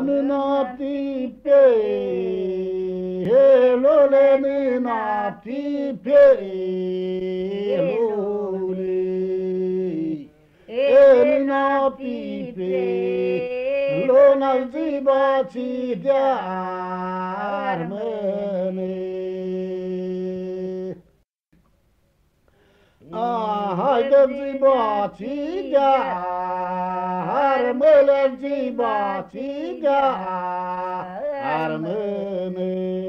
nati pe lole nati pe lole nati pe lona zibați de armene هايدم زباتي دار ملك زباتي دار مني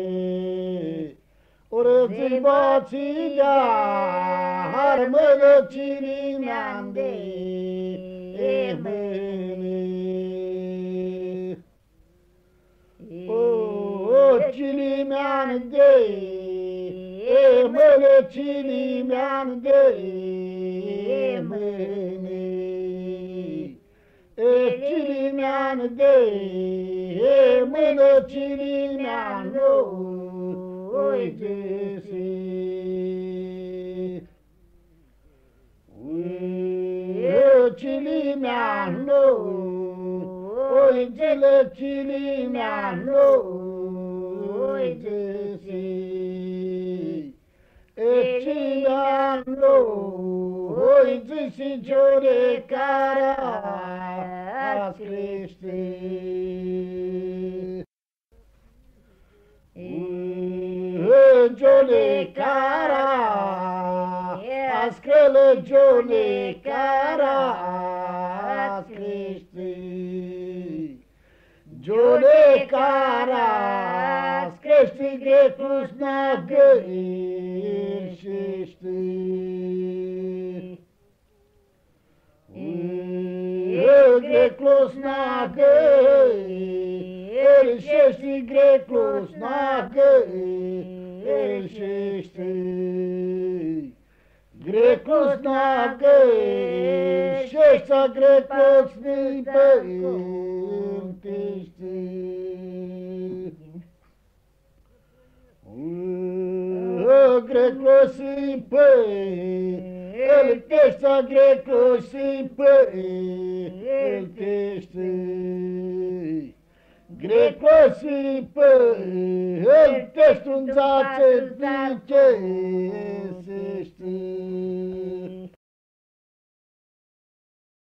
ورق زباتي دار ملك جيري مندي مندي ملتيني مندي مني اتيني مندي ملتيني مندي ويتيني مندي ويتيني مندي foi de fim. E tinha no oi de senhor de cara as cristas. E de cara as que le cara as cristas. Jonicara. cara. Le cine uite si E cine uite si giore cara crește Giole cara Ascălă giole cara crește Giole cara crește grecus na găiește Greclos na găiește Greclos na găiește Grecos na găiește Grecos greco-simpei. Ele fez greco com simpei, ele fez Greco simpei, ele fez um zate